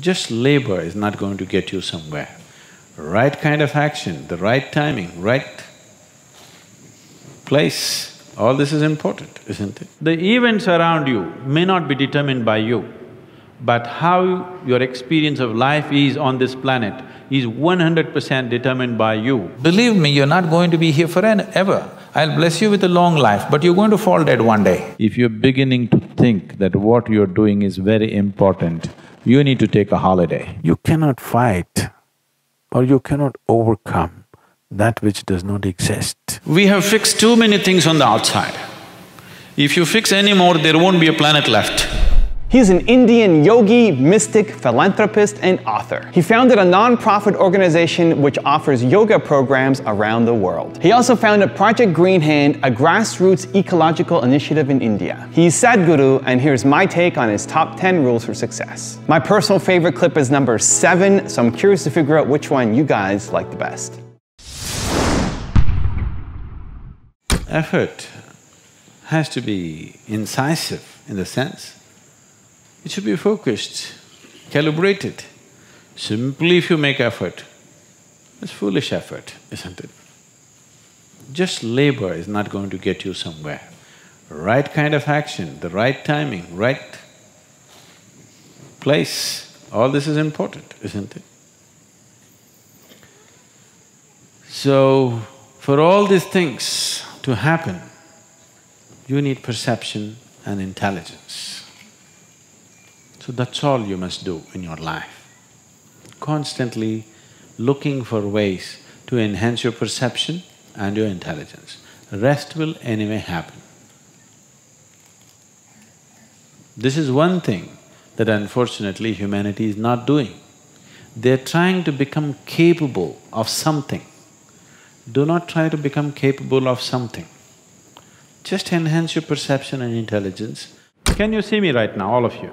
Just labor is not going to get you somewhere. Right kind of action, the right timing, right place, all this is important, isn't it? The events around you may not be determined by you, but how your experience of life is on this planet is one hundred percent determined by you. Believe me, you're not going to be here forever. I'll bless you with a long life, but you're going to fall dead one day. If you're beginning to think that what you're doing is very important, you need to take a holiday. You cannot fight or you cannot overcome that which does not exist. We have fixed too many things on the outside. If you fix any more, there won't be a planet left. He's an Indian yogi, mystic, philanthropist, and author. He founded a non-profit organization which offers yoga programs around the world. He also founded Project Green Hand, a grassroots ecological initiative in India. He's Sadhguru, and here's my take on his top 10 rules for success. My personal favorite clip is number seven, so I'm curious to figure out which one you guys like the best. Effort has to be incisive in the sense it should be focused, calibrated. Simply if you make effort, it's foolish effort, isn't it? Just labor is not going to get you somewhere. Right kind of action, the right timing, right place, all this is important, isn't it? So, for all these things to happen, you need perception and intelligence. So that's all you must do in your life. Constantly looking for ways to enhance your perception and your intelligence. Rest will anyway happen. This is one thing that unfortunately humanity is not doing. They're trying to become capable of something. Do not try to become capable of something. Just enhance your perception and intelligence. Can you see me right now, all of you?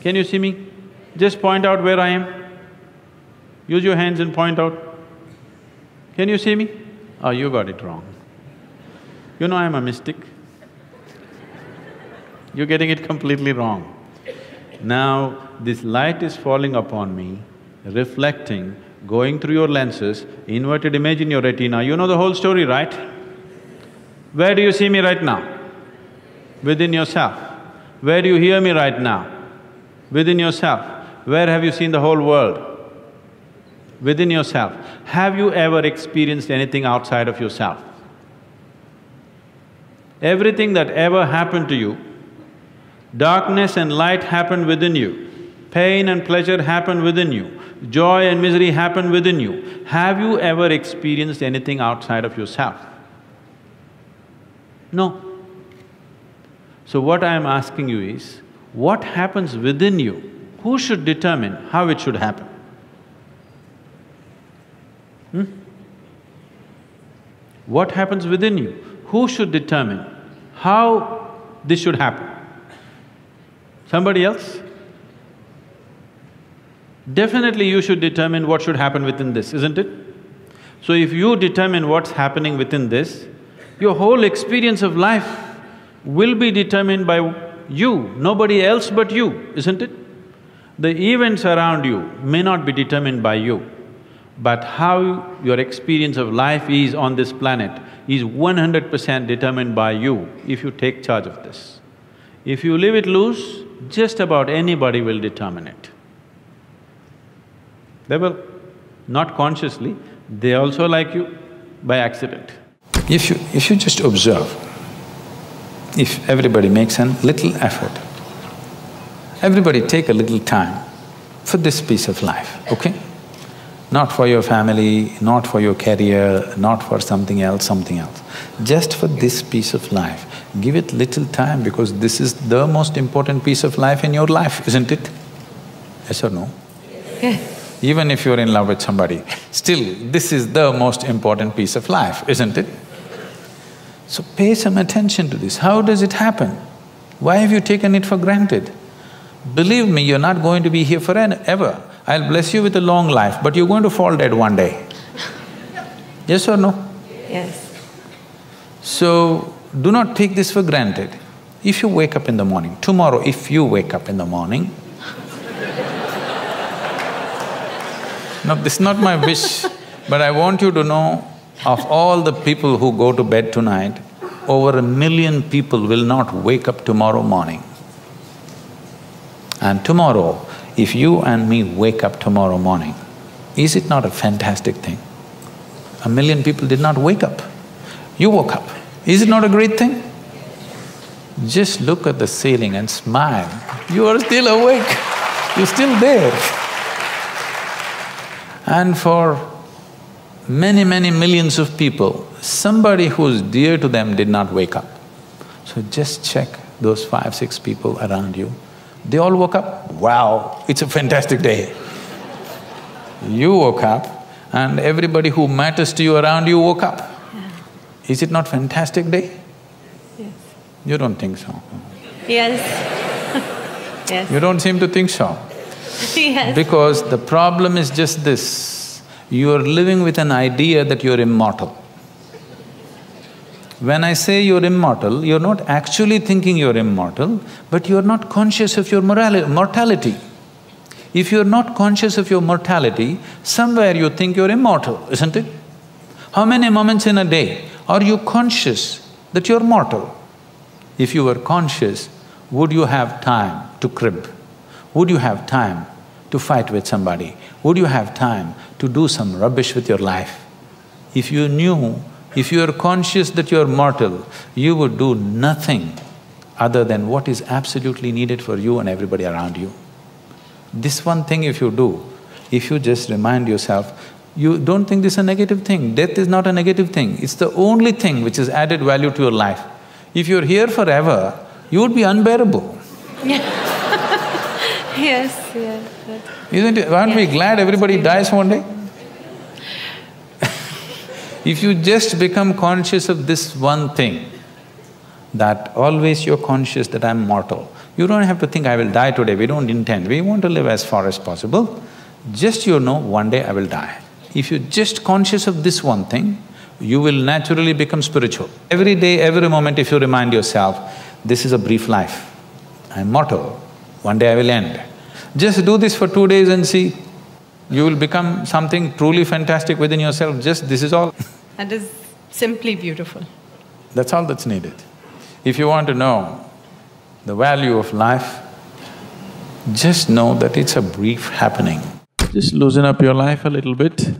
Can you see me? Just point out where I am. Use your hands and point out. Can you see me? Oh, you got it wrong. You know I'm a mystic. You're getting it completely wrong. Now, this light is falling upon me, reflecting, going through your lenses, inverted image in your retina, you know the whole story, right? Where do you see me right now? Within yourself. Where do you hear me right now? Within yourself. Where have you seen the whole world? Within yourself. Have you ever experienced anything outside of yourself? Everything that ever happened to you, darkness and light happened within you, pain and pleasure happened within you, joy and misery happened within you. Have you ever experienced anything outside of yourself? No. So what I am asking you is, what happens within you, who should determine how it should happen? Hmm? What happens within you, who should determine how this should happen? Somebody else? Definitely you should determine what should happen within this, isn't it? So if you determine what's happening within this, your whole experience of life will be determined by you, nobody else but you, isn't it? The events around you may not be determined by you, but how your experience of life is on this planet is one hundred percent determined by you if you take charge of this. If you leave it loose, just about anybody will determine it. They will, not consciously, they also like you by accident. If you… if you just observe, if everybody makes a little effort, everybody take a little time for this piece of life, okay? Not for your family, not for your career, not for something else, something else. Just for this piece of life, give it little time because this is the most important piece of life in your life, isn't it? Yes or no? Yes. Even if you're in love with somebody, still this is the most important piece of life, isn't it? So pay some attention to this. How does it happen? Why have you taken it for granted? Believe me, you're not going to be here forever. I'll bless you with a long life, but you're going to fall dead one day. Yes or no? Yes. So, do not take this for granted. If you wake up in the morning, tomorrow if you wake up in the morning, No, this is not my wish, but I want you to know of all the people who go to bed tonight, over a million people will not wake up tomorrow morning. And tomorrow, if you and me wake up tomorrow morning, is it not a fantastic thing? A million people did not wake up. You woke up. Is it not a great thing? Just look at the ceiling and smile. You are still awake. You're still there. And for many, many millions of people, somebody who's dear to them did not wake up. So just check those five, six people around you. They all woke up, wow, it's a fantastic day. You woke up and everybody who matters to you around you woke up. Is it not fantastic day? Yes. You don't think so. Yes. yes. You don't seem to think so. yes. Because the problem is just this, you're living with an idea that you're immortal. When I say you're immortal, you're not actually thinking you're immortal, but you're not conscious of your mortality. If you're not conscious of your mortality, somewhere you think you're immortal, isn't it? How many moments in a day are you conscious that you're mortal? If you were conscious, would you have time to crib? Would you have time to fight with somebody? Would you have time to do some rubbish with your life? If you knew, if you are conscious that you are mortal, you would do nothing other than what is absolutely needed for you and everybody around you. This one thing if you do, if you just remind yourself, you don't think this is a negative thing. Death is not a negative thing. It's the only thing which has added value to your life. If you're here forever, you would be unbearable. yes. Isn't it? Aren't we glad everybody dies one day? if you just become conscious of this one thing, that always you're conscious that I'm mortal. You don't have to think, I will die today, we don't intend, we want to live as far as possible. Just you know, one day I will die. If you're just conscious of this one thing, you will naturally become spiritual. Every day, every moment, if you remind yourself, this is a brief life, I'm mortal, one day I will end. Just do this for two days and see, you will become something truly fantastic within yourself, just this is all. That is simply beautiful. That's all that's needed. If you want to know the value of life, just know that it's a brief happening. Just loosen up your life a little bit,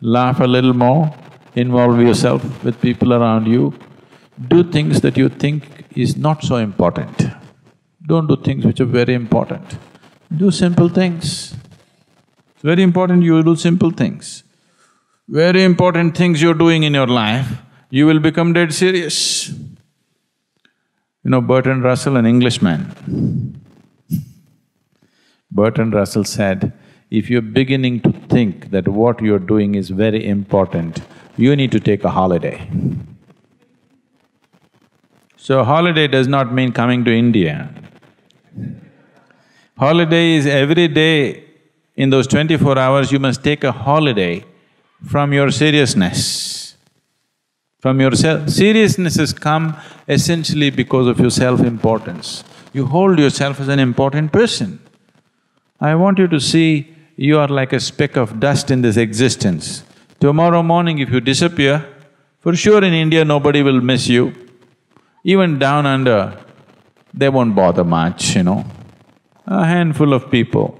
laugh a little more, involve yourself with people around you, do things that you think is not so important. Don't do things which are very important. Do simple things. It's very important you do simple things. Very important things you're doing in your life, you will become dead serious. You know Bertrand Russell, an Englishman. Bertrand Russell said, if you're beginning to think that what you're doing is very important, you need to take a holiday. So holiday does not mean coming to India. Holiday is every day, in those twenty-four hours, you must take a holiday from your seriousness. From yourself. seriousness has come essentially because of your self-importance. You hold yourself as an important person. I want you to see you are like a speck of dust in this existence. Tomorrow morning if you disappear, for sure in India nobody will miss you. Even down under, they won't bother much, you know. A handful of people,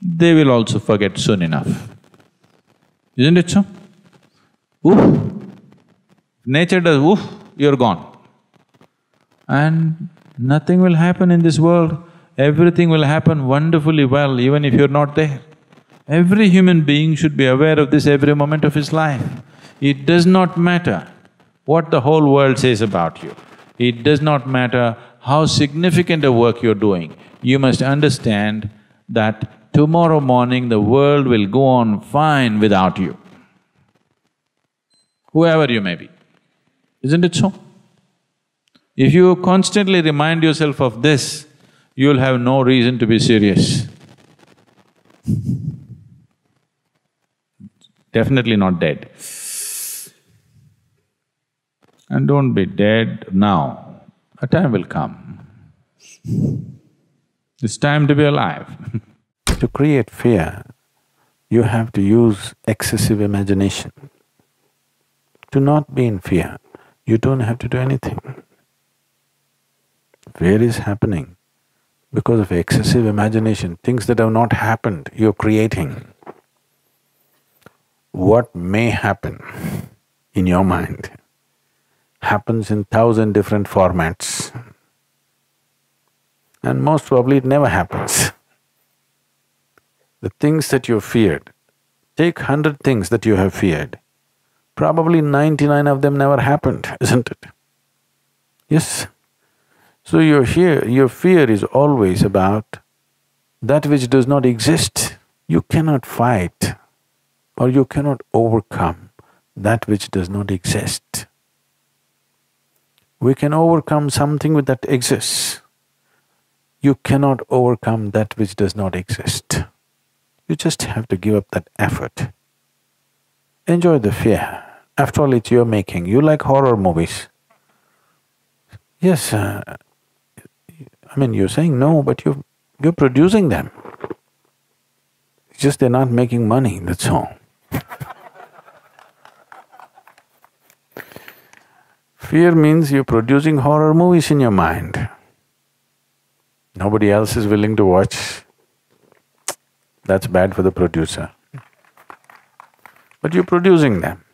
they will also forget soon enough. Isn't it so? Oof! Nature does oof, you're gone. And nothing will happen in this world, everything will happen wonderfully well even if you're not there. Every human being should be aware of this every moment of his life. It does not matter what the whole world says about you. It does not matter how significant a work you're doing. You must understand that tomorrow morning the world will go on fine without you. Whoever you may be. Isn't it so? If you constantly remind yourself of this, you'll have no reason to be serious. Definitely not dead. And don't be dead now, a time will come. It's time to be alive. to create fear, you have to use excessive imagination. To not be in fear, you don't have to do anything. Fear is happening because of excessive imagination, things that have not happened, you're creating. What may happen in your mind happens in thousand different formats. And most probably it never happens. The things that you feared, take hundred things that you have feared, probably ninety-nine of them never happened, isn't it? Yes. So your fear, your fear is always about that which does not exist. You cannot fight or you cannot overcome that which does not exist. We can overcome something that exists. You cannot overcome that which does not exist. You just have to give up that effort. Enjoy the fear. After all, it's your making. You like horror movies. Yes, uh, I mean, you're saying no, but you're, you're producing them. It's just they're not making money, that's all. Fear means you're producing horror movies in your mind. Nobody else is willing to watch. That's bad for the producer. But you're producing them.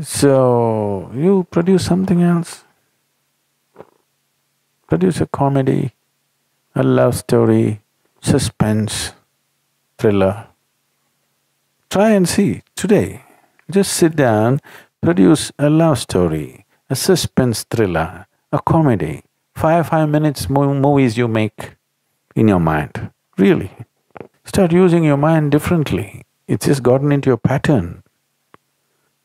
So, you produce something else. Produce a comedy, a love story, suspense, thriller. Try and see today. Just sit down, produce a love story, a suspense thriller, a comedy. Five, five minutes movies you make in your mind. Really. Start using your mind differently. It's just gotten into your pattern.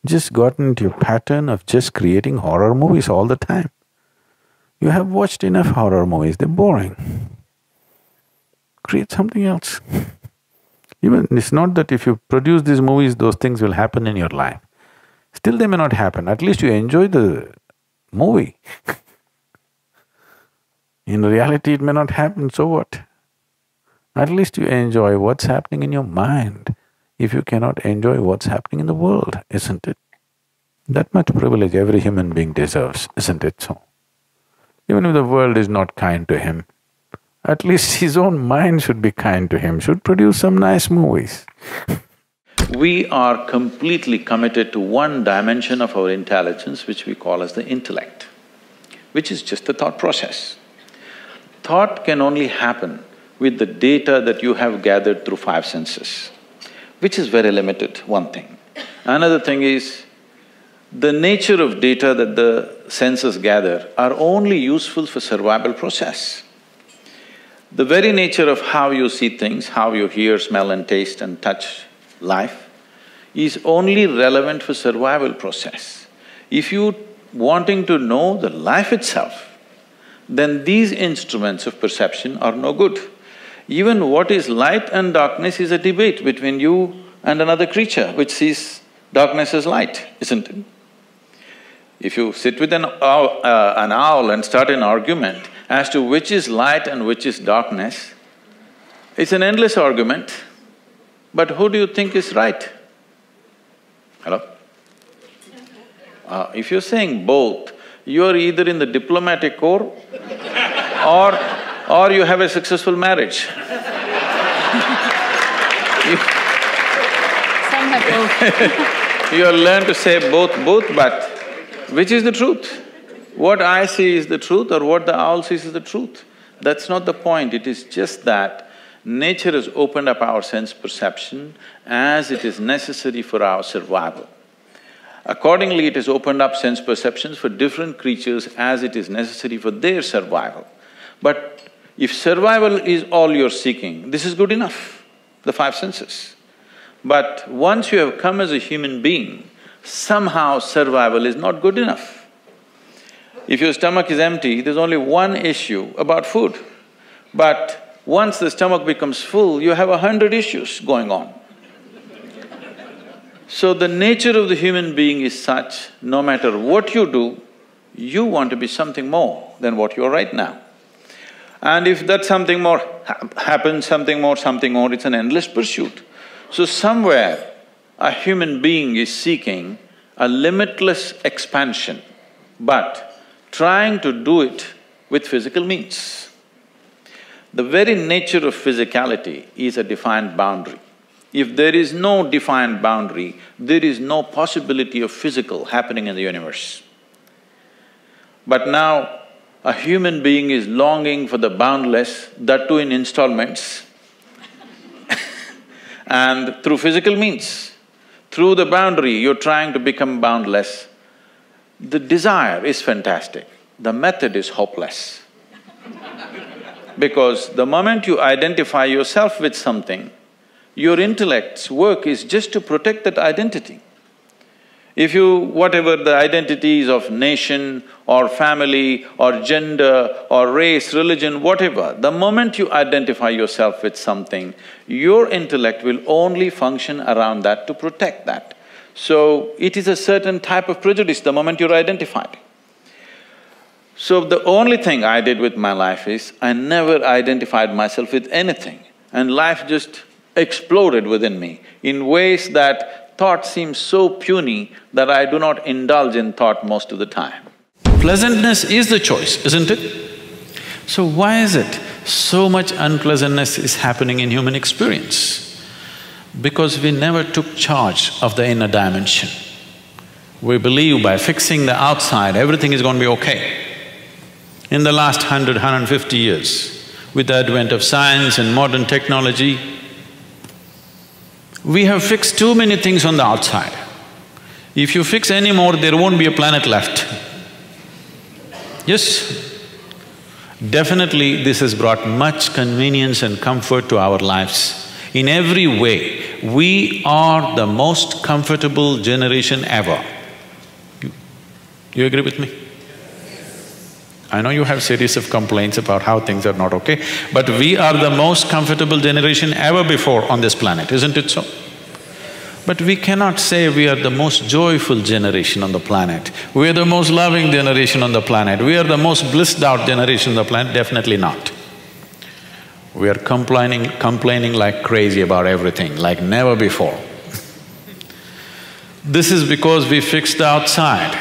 Just gotten into your pattern of just creating horror movies all the time. You have watched enough horror movies, they're boring. Create something else. Even it's not that if you produce these movies, those things will happen in your life. Still they may not happen, at least you enjoy the movie In reality, it may not happen, so what? At least you enjoy what's happening in your mind if you cannot enjoy what's happening in the world, isn't it? That much privilege every human being deserves, isn't it so? Even if the world is not kind to him, at least his own mind should be kind to him, should produce some nice movies. we are completely committed to one dimension of our intelligence which we call as the intellect, which is just the thought process. Thought can only happen with the data that you have gathered through five senses, which is very limited, one thing. Another thing is, the nature of data that the senses gather are only useful for survival process. The very nature of how you see things, how you hear, smell and taste and touch life is only relevant for survival process. If you wanting to know the life itself, then these instruments of perception are no good. Even what is light and darkness is a debate between you and another creature which sees darkness as light, isn't it? If you sit with an owl, uh, an owl and start an argument as to which is light and which is darkness, it's an endless argument. But who do you think is right? Hello? Uh, if you're saying both, you are either in the diplomatic corps or… or you have a successful marriage. Some have both. you have learned to say both, both, but which is the truth? What I see is the truth or what the owl sees is the truth. That's not the point, it is just that nature has opened up our sense perception as it is necessary for our survival. Accordingly, it has opened up sense perceptions for different creatures as it is necessary for their survival. But if survival is all you're seeking, this is good enough, the five senses. But once you have come as a human being, somehow survival is not good enough. If your stomach is empty, there's only one issue about food. But once the stomach becomes full, you have a hundred issues going on. So the nature of the human being is such, no matter what you do, you want to be something more than what you are right now. And if that something more hap happens, something more, something more, it's an endless pursuit. So somewhere a human being is seeking a limitless expansion, but trying to do it with physical means. The very nature of physicality is a defined boundary. If there is no defined boundary, there is no possibility of physical happening in the universe. But now, a human being is longing for the boundless, that too in installments and through physical means. Through the boundary, you're trying to become boundless. The desire is fantastic, the method is hopeless. because the moment you identify yourself with something, your intellect's work is just to protect that identity. If you… whatever the identities of nation or family or gender or race, religion, whatever, the moment you identify yourself with something, your intellect will only function around that to protect that. So, it is a certain type of prejudice the moment you're identified. So, the only thing I did with my life is, I never identified myself with anything and life just exploded within me in ways that thought seems so puny that I do not indulge in thought most of the time. Pleasantness is the choice, isn't it? So why is it so much unpleasantness is happening in human experience? Because we never took charge of the inner dimension. We believe by fixing the outside, everything is going to be okay. In the last hundred, hundred and fifty years, with the advent of science and modern technology, we have fixed too many things on the outside. If you fix any more, there won't be a planet left. Yes? Definitely this has brought much convenience and comfort to our lives. In every way, we are the most comfortable generation ever. You, you agree with me? I know you have series of complaints about how things are not okay, but we are the most comfortable generation ever before on this planet, isn't it so? But we cannot say we are the most joyful generation on the planet, we are the most loving generation on the planet, we are the most blissed out generation on the planet, definitely not. We are complaining… complaining like crazy about everything, like never before. this is because we fixed outside.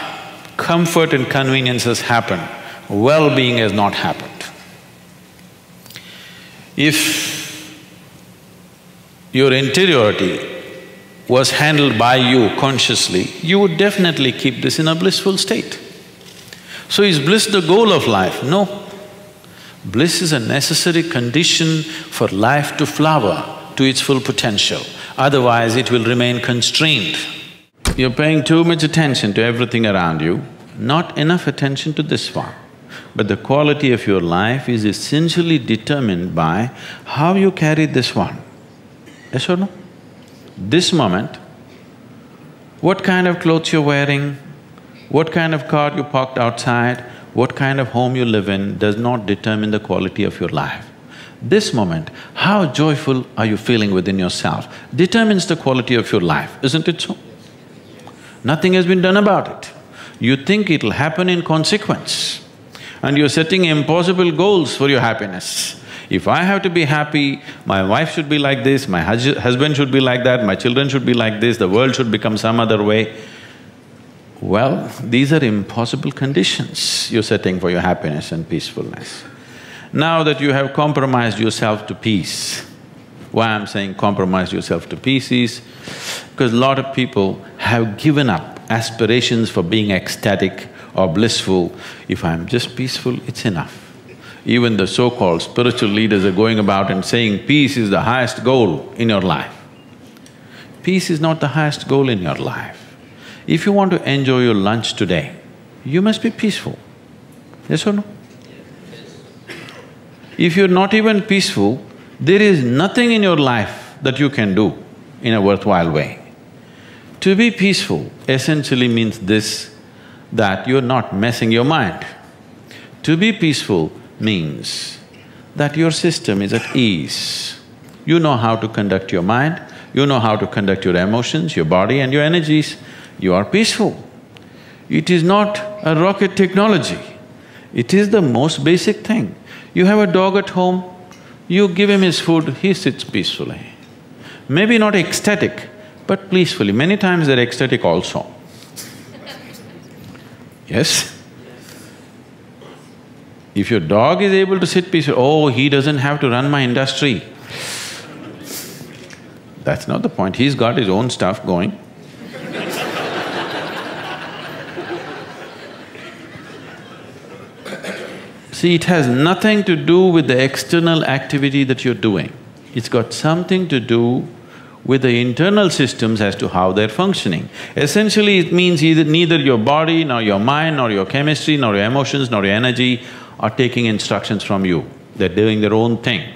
Comfort and convenience has happened well-being has not happened. If your interiority was handled by you consciously, you would definitely keep this in a blissful state. So is bliss the goal of life? No. Bliss is a necessary condition for life to flower to its full potential, otherwise it will remain constrained. You're paying too much attention to everything around you, not enough attention to this one. But the quality of your life is essentially determined by how you carry this one. Yes or no? This moment, what kind of clothes you're wearing, what kind of car you parked outside, what kind of home you live in does not determine the quality of your life. This moment, how joyful are you feeling within yourself determines the quality of your life, isn't it so? Nothing has been done about it. You think it'll happen in consequence and you're setting impossible goals for your happiness. If I have to be happy, my wife should be like this, my hus husband should be like that, my children should be like this, the world should become some other way. Well, these are impossible conditions you're setting for your happiness and peacefulness. Now that you have compromised yourself to peace, why I'm saying compromise yourself to peace is because a lot of people have given up aspirations for being ecstatic or blissful, if I'm just peaceful, it's enough. Even the so-called spiritual leaders are going about and saying peace is the highest goal in your life. Peace is not the highest goal in your life. If you want to enjoy your lunch today, you must be peaceful. Yes or no? If you're not even peaceful, there is nothing in your life that you can do in a worthwhile way. To be peaceful essentially means this, that you're not messing your mind. To be peaceful means that your system is at ease. You know how to conduct your mind, you know how to conduct your emotions, your body and your energies, you are peaceful. It is not a rocket technology. It is the most basic thing. You have a dog at home, you give him his food, he sits peacefully. Maybe not ecstatic, but peacefully. Many times they're ecstatic also. Yes? If your dog is able to sit peacefully, oh, he doesn't have to run my industry. That's not the point, he's got his own stuff going. See, it has nothing to do with the external activity that you're doing. It's got something to do with the internal systems as to how they're functioning. Essentially, it means either neither your body, nor your mind, nor your chemistry, nor your emotions, nor your energy are taking instructions from you. They're doing their own thing.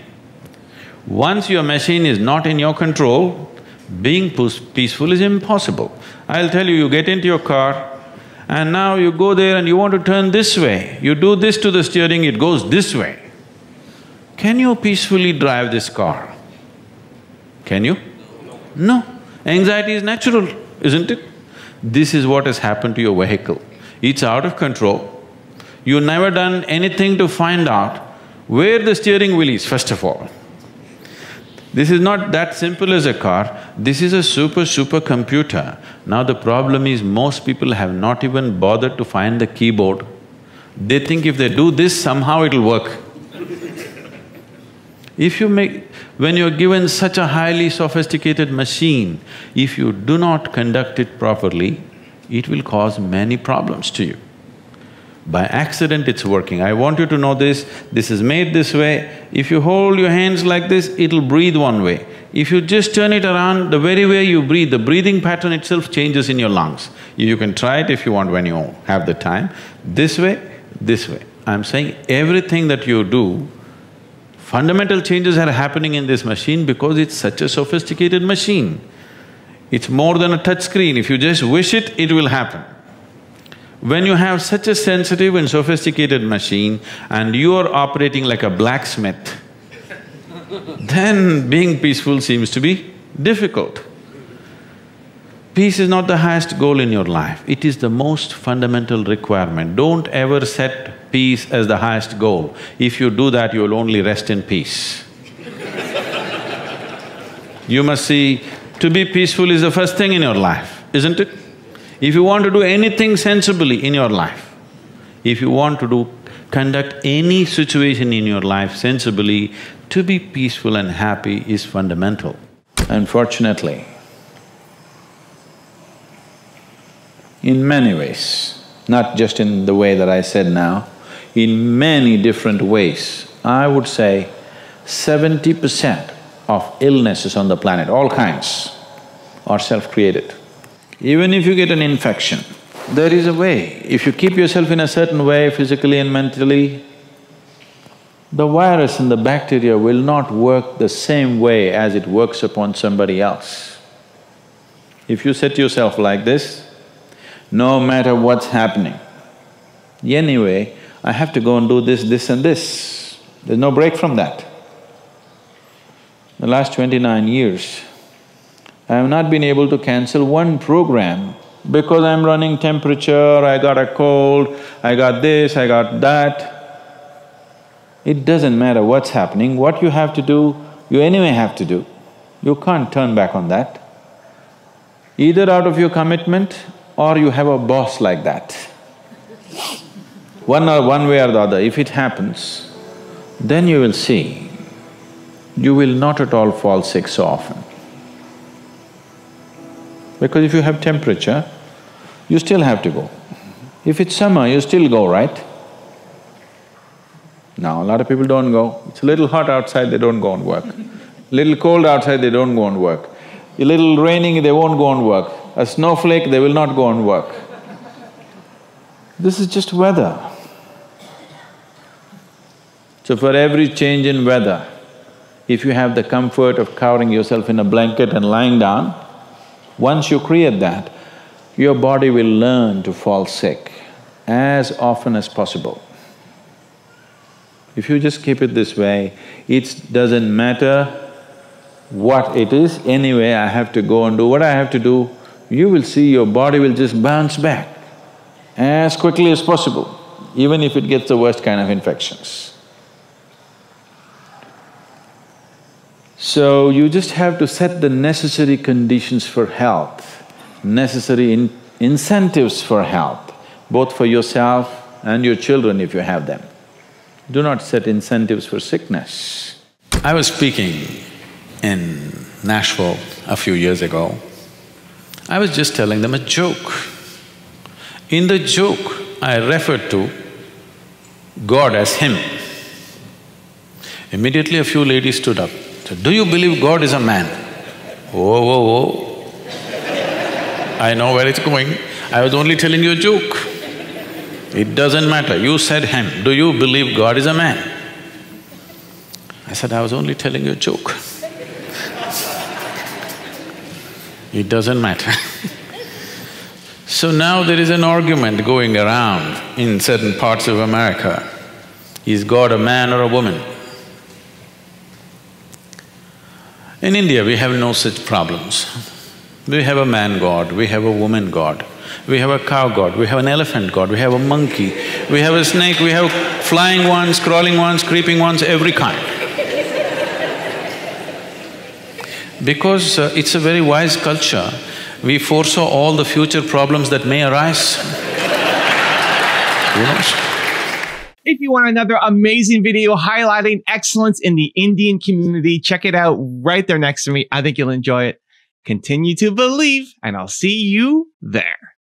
Once your machine is not in your control, being peaceful is impossible. I'll tell you, you get into your car, and now you go there and you want to turn this way, you do this to the steering, it goes this way. Can you peacefully drive this car? Can you? No. Anxiety is natural, isn't it? This is what has happened to your vehicle. It's out of control. You've never done anything to find out where the steering wheel is, first of all. This is not that simple as a car, this is a super, super computer. Now the problem is most people have not even bothered to find the keyboard. They think if they do this, somehow it'll work. if you make… when you're given such a highly sophisticated machine, if you do not conduct it properly, it will cause many problems to you. By accident it's working. I want you to know this, this is made this way. If you hold your hands like this, it'll breathe one way. If you just turn it around, the very way you breathe, the breathing pattern itself changes in your lungs. You can try it if you want when you have the time. This way, this way. I'm saying everything that you do, fundamental changes are happening in this machine because it's such a sophisticated machine. It's more than a touch screen. If you just wish it, it will happen. When you have such a sensitive and sophisticated machine and you are operating like a blacksmith, then being peaceful seems to be difficult. Peace is not the highest goal in your life, it is the most fundamental requirement. Don't ever set peace as the highest goal. If you do that, you will only rest in peace. you must see, to be peaceful is the first thing in your life, isn't it? If you want to do anything sensibly in your life, if you want to do… conduct any situation in your life sensibly, to be peaceful and happy is fundamental. Unfortunately, in many ways, not just in the way that I said now, in many different ways, I would say seventy percent of illnesses on the planet, all kinds, are self-created. Even if you get an infection, there is a way. If you keep yourself in a certain way, physically and mentally, the virus and the bacteria will not work the same way as it works upon somebody else. If you set yourself like this, no matter what's happening, anyway, I have to go and do this, this and this. There's no break from that. The last twenty-nine years, I have not been able to cancel one program because I'm running temperature, I got a cold, I got this, I got that. It doesn't matter what's happening, what you have to do, you anyway have to do. You can't turn back on that. Either out of your commitment or you have a boss like that. One or one way or the other, if it happens, then you will see, you will not at all fall sick so often. Because if you have temperature, you still have to go. If it's summer, you still go, right? Now, a lot of people don't go. It's a little hot outside, they don't go and work. little cold outside, they don't go and work. A little raining, they won't go and work. A snowflake, they will not go and work. This is just weather. So for every change in weather, if you have the comfort of covering yourself in a blanket and lying down, once you create that, your body will learn to fall sick as often as possible. If you just keep it this way, it doesn't matter what it is, anyway I have to go and do what I have to do, you will see your body will just bounce back as quickly as possible. even if it gets the worst kind of infections. So you just have to set the necessary conditions for health, necessary in incentives for health, both for yourself and your children if you have them. Do not set incentives for sickness. I was speaking in Nashville a few years ago. I was just telling them a joke. In the joke, I referred to God as Him. Immediately a few ladies stood up, do you believe God is a man? Whoa, whoa, whoa. I know where it's going. I was only telling you a joke. It doesn't matter, you said him, do you believe God is a man? I said, I was only telling you a joke. it doesn't matter So now there is an argument going around in certain parts of America. Is God a man or a woman? In India, we have no such problems. We have a man god, we have a woman god, we have a cow god, we have an elephant god, we have a monkey, we have a snake, we have flying ones, crawling ones, creeping ones, every kind. Because uh, it's a very wise culture, we foresaw all the future problems that may arise. Who knows? If you want another amazing video highlighting excellence in the Indian community, check it out right there next to me. I think you'll enjoy it. Continue to believe, and I'll see you there.